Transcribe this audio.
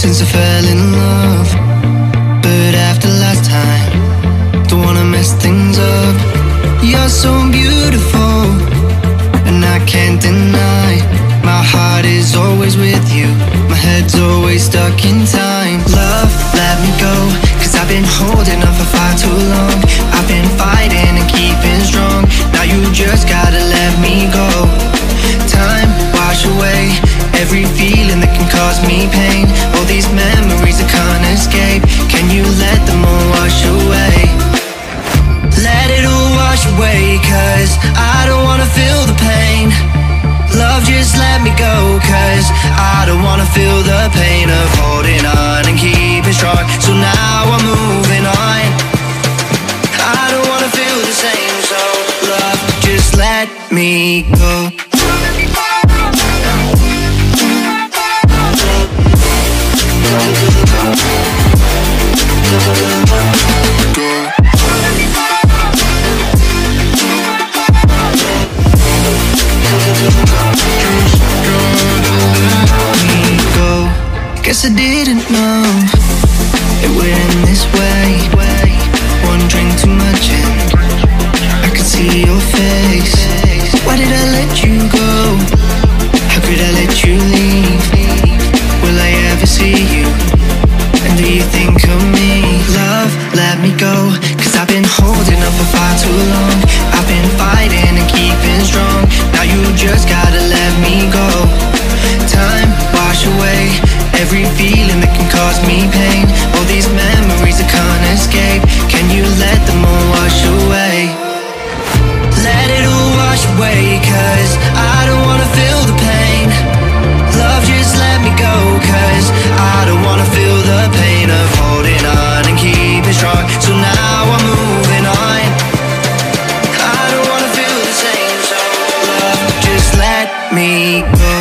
since I fell in love. But after last time, don't wanna mess things up. You're so beautiful, and I can't deny. My heart is always with you, my head's always stuck in time. Love, let me go, cause I've been holding on for far too long. I've been fighting and keeping strong. Now you just gotta let me go. Time, wash away every feeling cause me pain. All these memories I can't escape. Can you let them all wash away? Let it all wash away, cause I don't wanna feel the pain. Love, just let me go, cause I don't wanna feel the pain of holding on and keeping strong. So now I'm moving on. I don't wanna feel the same, so love, just let me go. Guess I didn't know it end this way. One drink too much and I could see your face. Why did I let you go? How could I let you leave? Will I ever see you? And do you think of me? Love, let me go. Every feeling that can cause me pain. All these memories I can't escape. Can you let them all wash away? Let it all wash away, cause I don't wanna feel the pain. Love, just let me go, cause I don't wanna feel the pain of holding on and keeping strong. So now I'm moving on. I don't wanna feel the same, so love, just let me go.